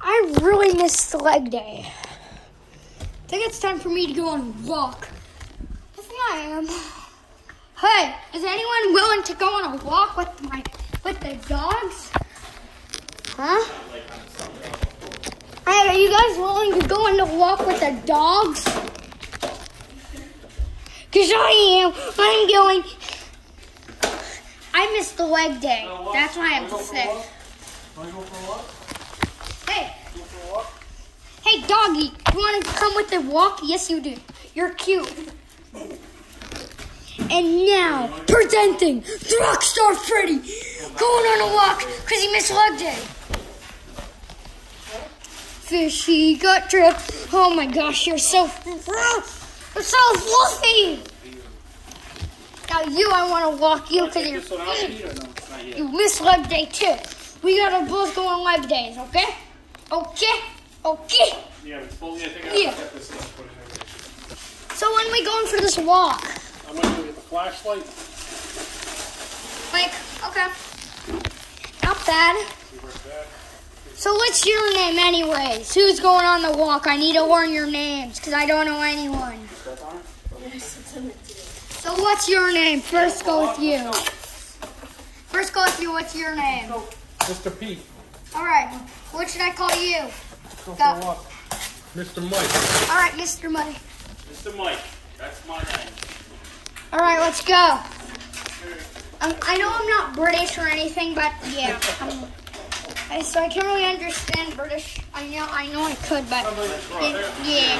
I really missed leg day. I think it's time for me to go on a walk. I think I am. Hey, is anyone willing to go on a walk with my with the dogs? Huh? Hey, are you guys willing to go on a walk with the dogs? Cause I am. I'm going. I missed the leg day. That's why I'm sick. Wanna go for a walk? Hey, Go for a walk? hey, doggy, you want to come with the walk? Yes, you do. You're cute. And now, presenting Rockstar Freddy, going on a walk because he missed leg day. Fishy got tripped. Oh my gosh, you're so, you're so fluffy. Now you, I want to walk you because you're. This one out to eat or no? Not yet. You missed leg day too. We gotta both go on leg days, okay? Okay? Okay? Yeah, it's fully, I think I Yeah. got this thing. put in there. So when we going for this walk? I'm gonna go get the flashlight. Like, okay. Not bad. See where it's. So what's your name anyways? Who's going on the walk? I need to learn your names because I don't know anyone. That's on it? So what's your name? First go with you. First go with you. What's your name? Mr. Pete. Alright. What should I call you? Go for a walk. Mr. Mike. Alright, Mr. Money. Mr. Mike. That's my name. Alright, let's go. Um, I know I'm not British or anything, but yeah. I'm, I, so I can't really understand British. I know I know I could, but it- yeah.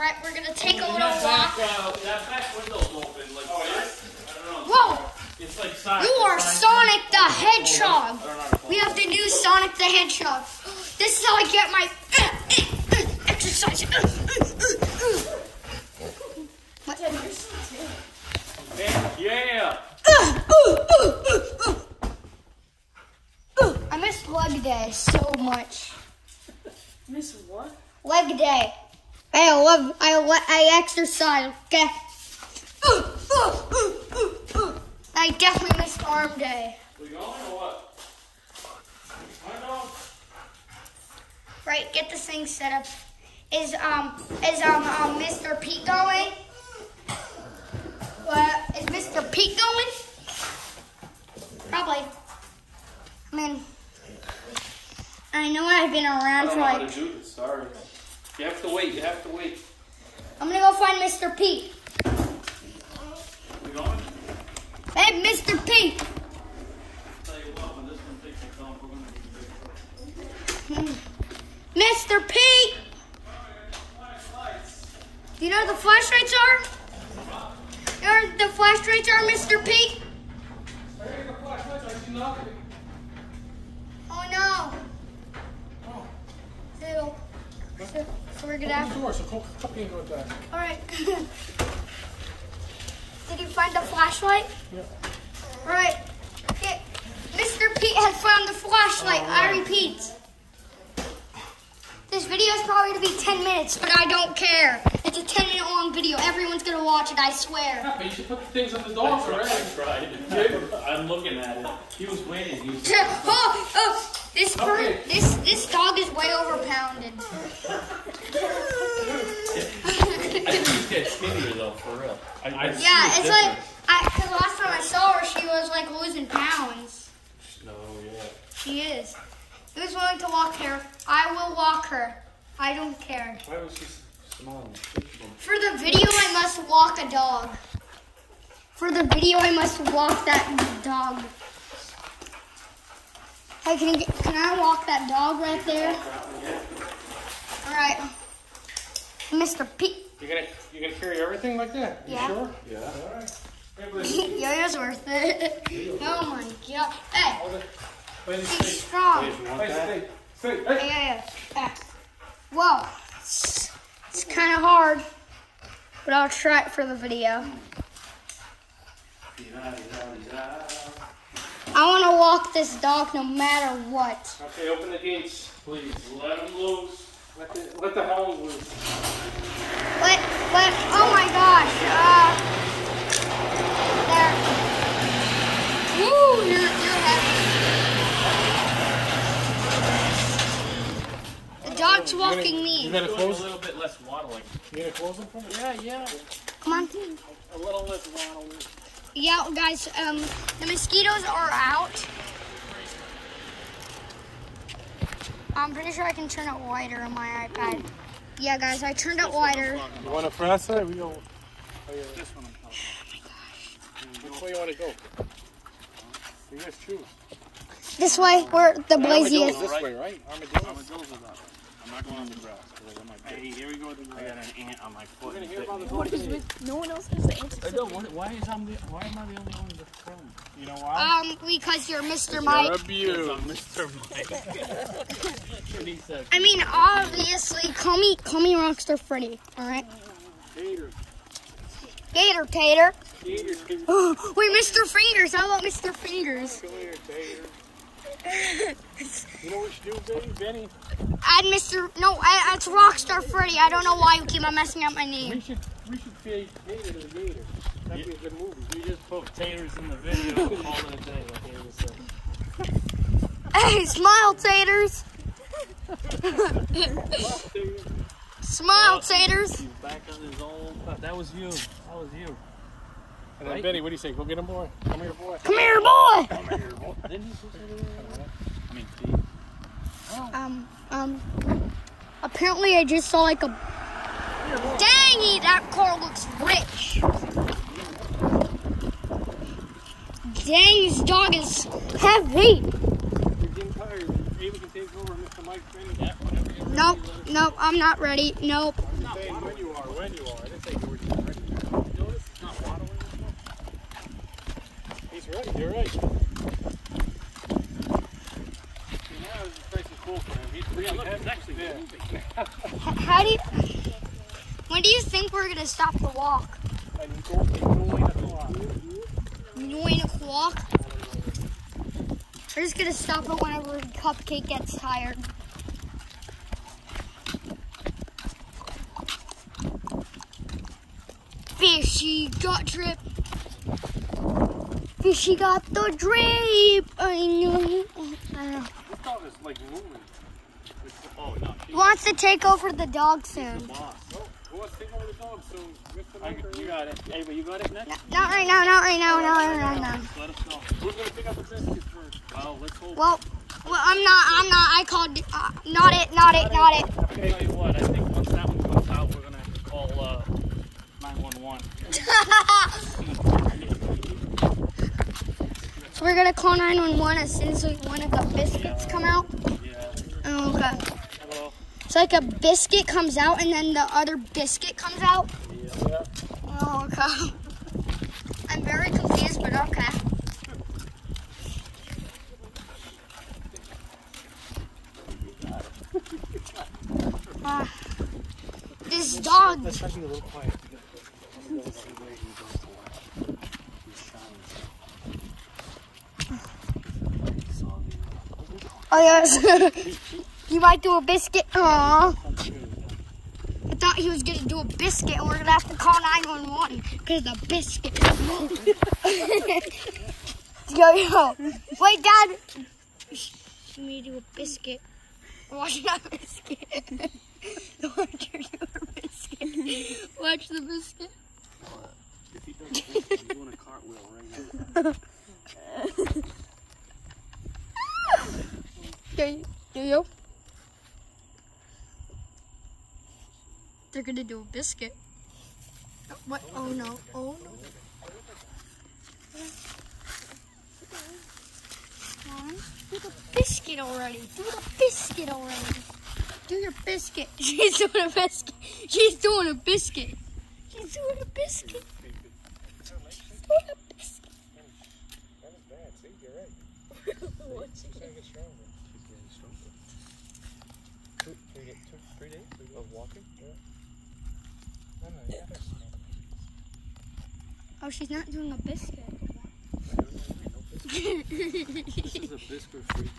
Right, we're gonna take a little walk. back, uh, that back window's open. Like, oh, I don't know. Whoa! It's like side. You are Sonic the Hedgehog. I don't know how to We have to do Sonic the Hedgehog. This is how I get my exercise. What? Yeah. I miss leg day so much. Miss what? Leg day. I love. I I exercise. Okay. I definitely miss arm day. We going or what? I know. Right, get this thing set up. Is um is um, um Mr. Pete going? Is Mr. Pete going? Probably. I mean, I know I've been around for like. Sorry. You have to wait. You have to wait. I'm gonna go find Mr. Pete. We going? Hey, Mr. Pete. Tell you what, when this one takes its own, we're gonna. Mr. Hmm. Pete. Do you know what the flashlights are? You know what the flashlights are, Mr. Pete? Oh no. So, so, so we're gonna have. Door, so come come in with that. All right. Did you find the flashlight? Yeah. All right. Okay. Mr. Pete has found the flashlight. I repeat. This video is probably gonna be 10 minutes, but I don't care. It's a 10 minute long video. Everyone's gonna watch it, I swear. Yeah, but you should put the things on the dogs I tried. I'm looking at it. He was waiting. He was. oh, oh, this per- Okay. this this dog is way overpounded. He's getting skinnier though, for real. I, I Yeah, it's like. I, cause last time I saw her, she was like losing pounds. No, yeah. She is. Who's willing to walk her? I will walk her. I don't care. Why was he small? For the video, I must walk a dog. For the video, I must walk that dog. Hey, can, get, can I walk that dog right there? All right. Mr. Pete. You gonna you gonna carry everything like that? You Yeah. sure? Yeah. All right. Hey, listen. Yo-yo's worth it. Oh my god. Hey, Hold it. Wait, he's stay. strong. Wait, you want Hey, that? stay. Stay. Yeah, Hey. yeah, yeah. Hey. Whoa. It's, it's kind of hard, but I'll try it for the video. I want to walk this dog no matter what. Okay, open the gates, please. Let him loose. Let the, let the hound loose. But, but, oh my gosh. Uh, there. Woo, you're, you're heavy. The dog's walking gonna, me. You gotta close a little bit less waddling. You gonna close him from it? Yeah, yeah. Come on. A little less waddling. Yeah, guys, um, the mosquitoes are out. I'm pretty sure I can turn it wider on my iPad. Yeah, guys, I turned it wider. You want it faster? We go. Oh, yeah. This one I'm talking Which way you want to go? You guys choose. This way, where the blazy Armadillo's is. this way, right? Armadillo's. Armadillos are that way. I'm not going on the grass. 'cause I got my- Hey, here we go. with the I got an ant on my foot. We're gonna and hear about the What is with no one else has the answer? I don't want. Why is I'm the, Why am I the only one that's prone? You know why? Um, because you're Mr. Mike. Abuse. I'm Mr. Mike. That's what he said. I mean, obviously, call me, call me Rockstar Freddy, alright? Gator. Gator Tater. Gator. Gator. Wait, Mr. Fingers, how about Mr. Fingers? Come here, Gator. You know what we should do, Benny? Benny? Add Mr. No, I, it's Rockstar Freddy. I don't know why you keep on messing up my name. We name. should we should face Gator to the Gator. That'd be a good movie. We just put taters in the video and call it a day. Like Tater said. Hey, smile, Taters. Smile, Taters. He's back on his old. That was you. That was you. And then Right? Benny, what do you say? Go get him, boy. Come here, boy. Come here, boy. Didn't he say that? I mean, Pete. Um, um. Apparently, I just saw like a. Dang it! That car looks rich. Dang, this dog is heavy. Nope, nope, I'm not ready. Nope. When you are, when you are. I didn't say you were ready. notice it's not waddling. He's ready. You're right. See, now it's nice and cool for him. He's pretty look, he's actually Yeah. moving. H- How do you. When do you think we're gonna stop the walk? Nine o'clock. We're just gonna stop it whenever Cupcake gets tired. Fishy got drip. Fishy got the drip. I know. This dog is like moving. It's, oh no, He she's wants to take over the dog soon. boss. Oh, who wants to take over the dog soon? I, you you? got it. Hey, but you got it next. No, not right now, not right now, not right now, no. Let us know. Who's going to pick up the biscuits first? Well, let's hope. Well, well, I'm not, I'm not, I called, uh, not it, not it, not it. I'll tell you what. I think once that one comes out, we're gonna have to call uh, 911. so we're gonna call 911 as soon as one of the biscuits come out. Yeah. Oh, okay. It's like a biscuit comes out and then the other biscuit comes out. Yeah. Oh, okay. I'm very confused, but okay. Ah. this dog. Oh yes. Do a biscuit. Aww. I thought he was gonna do a biscuit and we're gonna have to call 911 because the biscuit. yo yo. Wait, Dad. She made you a biscuit. Watch that biscuit. Watch her do biscuit. Watch the biscuit. if he does doing a cartwheel right now. Yo yo. They're gonna do a biscuit. Oh, What? Oh no! Oh no! Do the biscuit already. Do the biscuit already. Do your biscuit. She's doing a biscuit. She's doing a biscuit. She's doing a biscuit. She's doing a biscuit. Stronger. She's getting stronger. Days of walking? Yeah. Oh, she's not doing a biscuit. This is a biscuit free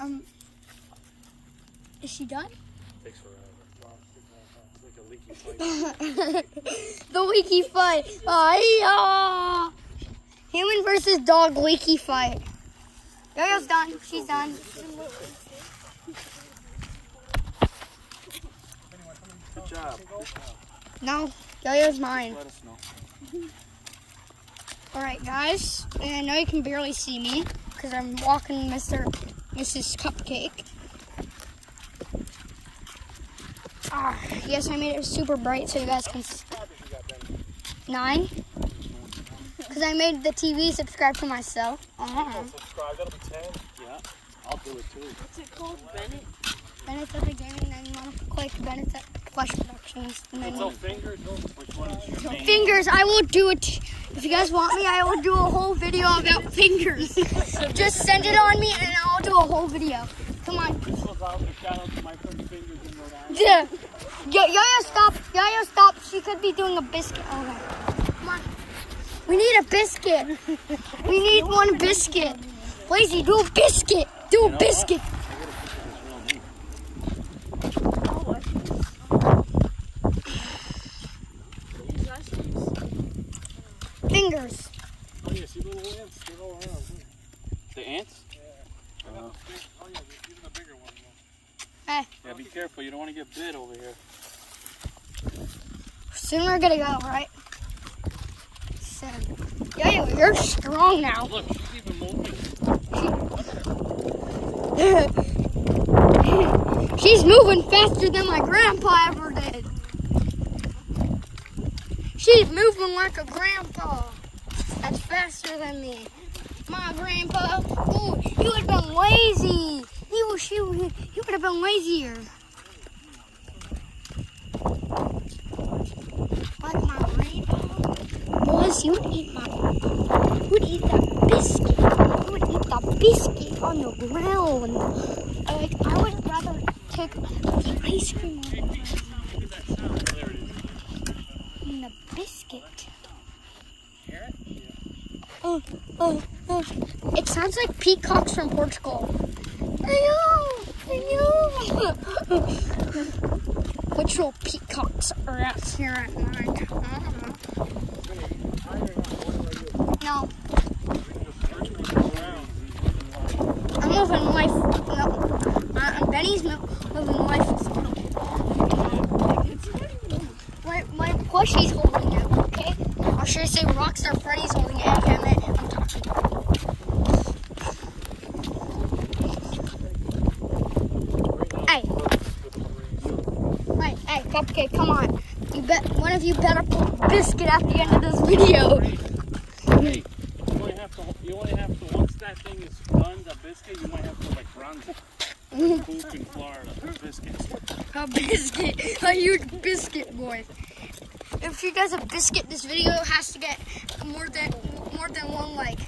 um, is she done? It Takes forever. It's like a leaky pipe. the leaky fight. Human versus dog leaky fight. Yo-Yo's done. She's done. Good job. No, Yo-Yo's mine. Let us know. All right, guys. And I know you can barely see me because I'm walking Mr. Mrs. Cupcake. Ah, yes, I made it super bright so you guys can. s- Nine. Because I made the TV subscribe to myself. Uh-huh. Subscribe, that'll be 10. Yeah, I'll do it too. What's it called, Bennett? Bennett's Epic Gaming, and then you want to click Bennett's Plush Productions. And then So fingers, oh, which one is your main? fingers, I will do it. If you guys want me, I will do a whole video about fingers. Just send it on me, and I'll do a whole video. Come on. This goes out the shout out to my friend fingers in Rhode Island. Yeah. Yo, Yo-Yo, stop. Yo-Yo, stop. She could be doing a biscuit. Oh, okay. Come on. We need a biscuit. We need one biscuit. Lazy, do a biscuit. Do a biscuit. Oh, I think These guys use. Fingers. Oh, yeah, see little ants? They're all around. here. The ants? I got the big, oh, yeah, even the bigger ones. Hey, Yeah, be careful. You don't want to get bit over here. soon we're gonna go, right? Soon. Yo-Yo, you're strong now. Look, she's even moving. She's moving faster than my grandpa ever did. She's moving like a grandpa. That's faster than me. My grandpa, oh, you would have been lazy. He was, she, you would have been lazier. Like my grandpa. Boys, you would eat my, you would eat that biscuit. You would eat that biscuit on the ground. Like, I would rather take the ice cream than the biscuit. Oh, oh, oh. It sounds like peacocks from Portugal. I know, I know. Which little peacocks are out here at night? No, I'm moving life. No, uh, Benny's moving life. My, my plushie's holding it, okay? Or should I say Rockstar Freddy's holding it? Okay, I'm, I'm talking. Hey, hey, hey, Cupcake, come on. You bet, one of you better put biscuit at the end of this video. Hey, you only have to. You only have to. Once that thing is done, the biscuit, you might have to like run. Like Coop in Florida, biscuits. A biscuit, a huge biscuit boy. If she does a biscuit, this video has to get more than more than one like.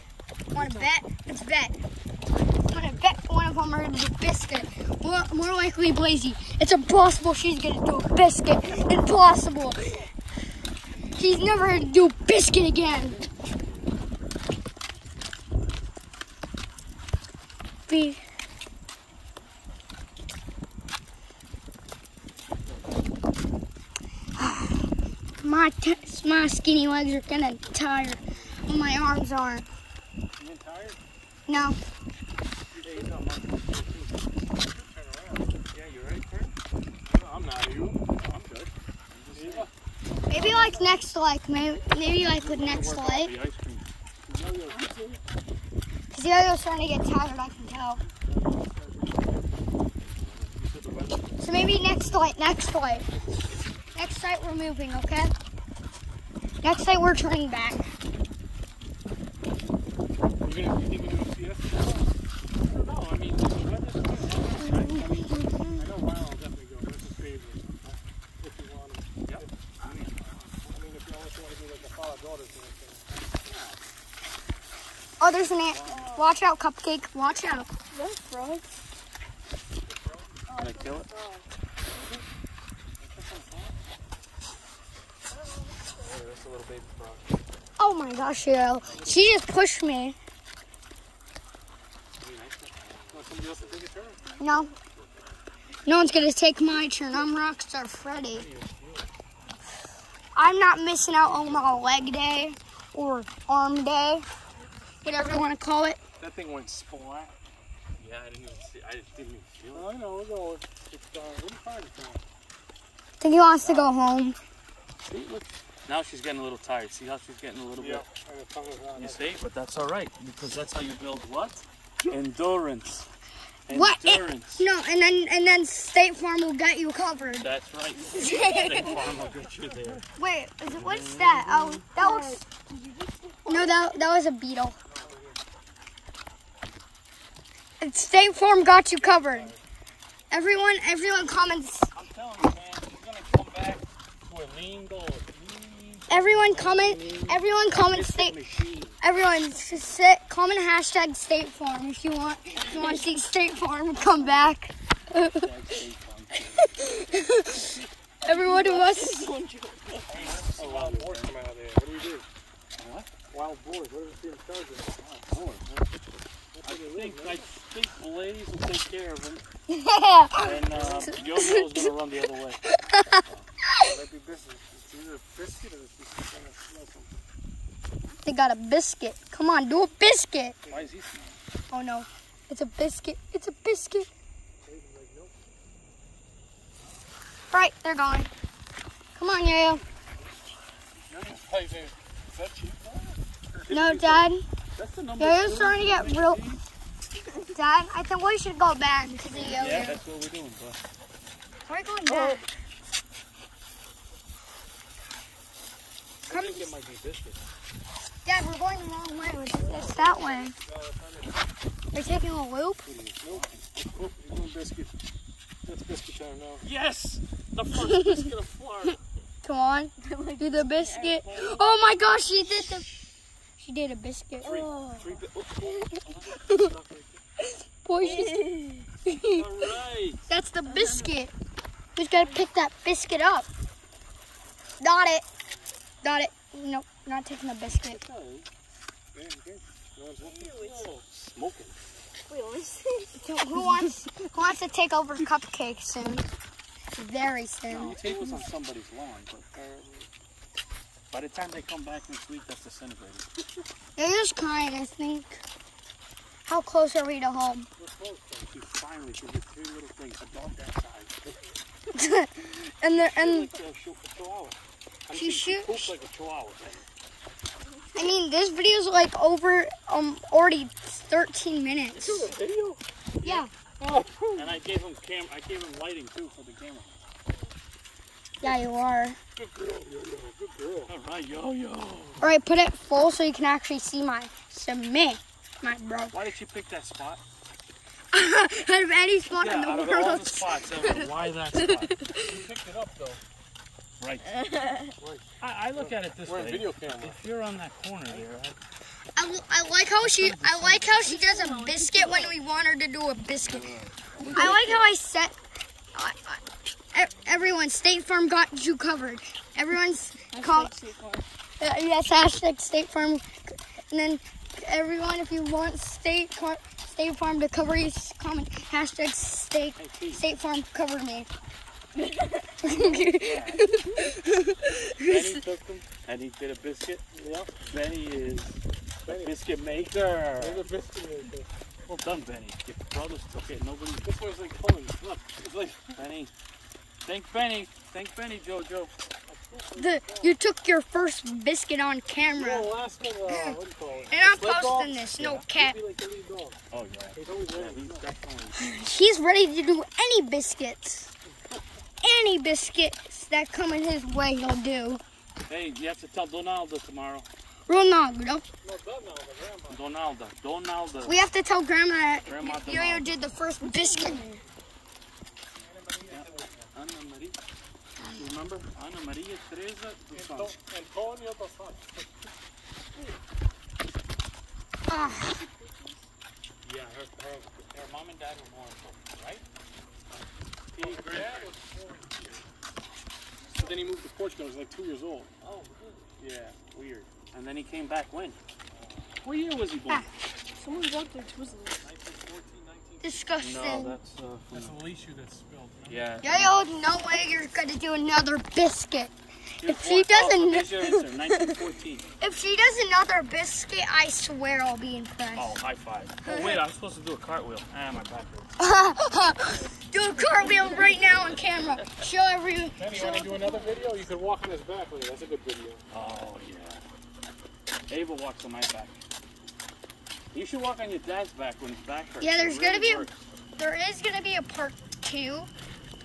Want to bet? Let's bet. Bet one of them are gonna do biscuit? More, more likely Blazy. It's impossible she's gonna do a biscuit. Impossible. She's never gonna do biscuit again. Be. My t- my skinny legs are kind of tired. My arms aren't. You tired? No. Maybe like next like maybe maybe like with next like. Cause Yo-Yo's starting to get tired, I can tell. So maybe next light, next light. Next site we're moving, okay? Next site we're turning back. You gonna, you think you're gonna see us? I don't know. I mean, the weather's good. I mean, I know Ryan will definitely go. That's his favorite. If you want him. Yep. I mean, if you also want to do like a father daughter thing. Oh, there's an ant. Watch out, Cupcake. Watch out. Frog? Kill it? Oh my gosh, yo. She just pushed me. No. No one's gonna take my turn. I'm Rockstar Freddy. I'm not missing out on my leg day or arm day, whatever you want to call it. That thing went splat. Yeah, I didn't even see. I didn't even feel it. I know, we're going. It's uh, what car is going? I think he wants to go home. See, look. Now she's getting a little tired. See how she's getting a little Yeah. bit. I got tongue around. You see, but that's all right because that's how you build what? Endurance. What? Eh, Endurance. No, and then and then State Farm will get you covered. That's right. State Farm will get you there. Wait, is it, what's that? Oh, that looks. No, that that was a beetle. And State Farm got you covered. Everyone, everyone comments. I'm telling you, man, she's gonna come back to a lean goal. Lean Everyone comment. Everyone comment State. Everyone sit, comment hashtag State Farm if you want. If you want to see State Farm come back. That's State Farm. Everyone who wants. Oh, wild boars come out of there. What do we do? What? Wild boars. What is the in charge of? I think I think Blaze will take care of him, Yeah. and uh, Yo-Yo's gonna run the other way. Might be business. It's either a biscuit or it's just gonna smell something. They got a biscuit. Come on, do a biscuit. Why is he smelling? Oh no, it's a biscuit. It's a biscuit. Right, they're gone. Come on, Yo-Yo. Is that cheap? No, Dad. That's the number. Starting to get real. Dad, I think we should go back to the yo-yo. Yeah, that's what we're doing, bro. We're going back. I think it might be biscuits. Dad, we're going the wrong way. It's, it's that way. We're taking a loop. Nope. Nope. You're doing biscuit. That's biscuit time now. Yes, the first biscuit of Florida. Come on, do the biscuit. Oh my gosh, she did the. She did a biscuit. Three oh. bi- oh, oh. Boy, she's, All right. that's the biscuit. Who's gonna pick that biscuit up? Got it. Got it. Nope, not taking the biscuit. Yeah, okay. No one's looking. Oh, smoking. Wait, let me who wants who wants to take over cupcakes soon? Very No, soon. you take this on somebody's lawn, but uh, by the time they come back next week, that's disintegrated. They're just crying, I think. How close are we to home? We're close, though. She finally, she did three little things. A dog that size. and they're and like a, ch- a chihuahua. I She mean, shoots- poops like. I mean this video's like over um already 13 minutes. Video? Yeah. And I gave him cam. I gave him lighting too for the camera. Yeah, you are. Good girl. Yo, yo. Good girl. All right, yo yo. All right, put it full so you can actually see my submit, my bro. Why did you pick that spot? Out of any spot in the out of all the world. spots ever, why that spot? You picked it up though. Right. I, I look at it this We're way. video camera. If you're on that corner there, I, I like how she I like how she does a biscuit when we want her to do a biscuit. I like how I set. I, I, e- everyone, State Farm got you covered. Everyone's com- uh, yes, hashtag State Farm, and then everyone, if you want State Car- State Farm to cover you, comment hashtag State State Farm cover me. Benny took them and he did a biscuit. Yeah. Benny is Benny. a biscuit maker. There's a biscuit maker. Well done, Benny. Your brothers took it. Nobody. This one's like pulling. Look. It's like. Benny. Thank Benny. Thank Benny, Jojo. the you took your first biscuit on camera, No, last one, uh, what do you call it? and I'm Sled dog? posting this. No cap. Like the lead dog. Oh yeah. He's Yeah, ready. he's. He's ready to do any biscuits. Any biscuits that come in his way, he'll do. Hey, you have to tell Donaldo tomorrow. Ronaldo. No, that grandma. Donaldo. Donaldo. We have to tell Grandma that Grandma Yo-Yo did the first biscuit. Ana Maria. Remember? Ana Maria Teresa dos Antonio dos Santos. Ah, Yeah, her, her, her mom and dad were more important, right? Pete Griffin. But then he moved to Portugal. He was like two years old. Oh, Yeah, weird. And then he came back when? What year was he born? Ah. Someone dropped their Twizzlers. 1914, 19. disgusting. No, that's uh. That's the leash you that spilled. Yeah. Yo-Yo, no way you're gonna do another biscuit. If she doesn't- Here's your answer. 1914. If she does another biscuit, I swear I'll be impressed. Oh, high five. Oh, wait, I'm supposed to do a cartwheel. Ah, my back hurts. do a cartwheel right now on camera. Show everyone. Kenny, you want to do another video? You could walk on his back with it. That's a good video. Oh, yeah. Ava walks on my back. You should walk on your dad's back when his back hurts. Yeah, there's It gonna really be a- There is gonna be a part two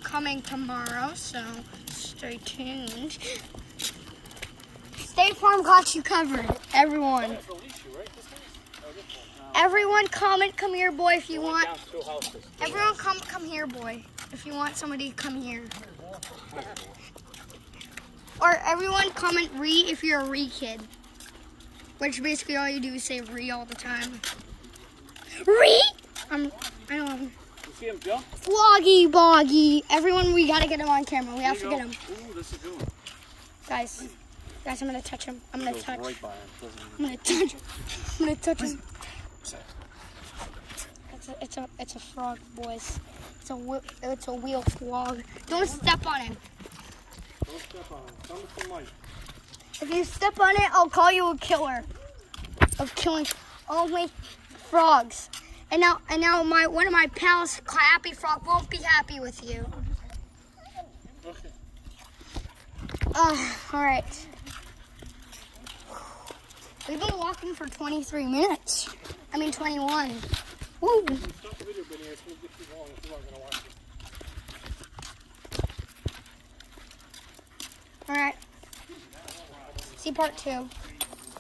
coming tomorrow, so stay tuned. State Farm got you covered, everyone. Everyone, comment, come here, boy, if you want. Down two houses. Everyone, come, come here, boy, if you want somebody to come here. Or everyone, comment re if you're a re kid. Which basically all you do is say re all the time. Re? I'm, um, I don't know. You see him jump? Floggy Boggy. Everyone, we gotta get him on camera. We have to you get him. Ooh, this is a good one. Guys, guys, I'm gonna touch him. I'm gonna touch. right him. I'm gonna touch him. I'm gonna touch him. It's a, it's a, it's a frog, boys. It's a, it's a wheel frog. Don't step on him. Don't step on him. Some light. If you step on it, I'll call you a killer of killing only frogs. And now, and now, my one of my pals, Happy Frog, won't be happy with you. Okay. Uh, all right. We've been walking for 23 minutes. I mean 21. Woo. All right. See part two.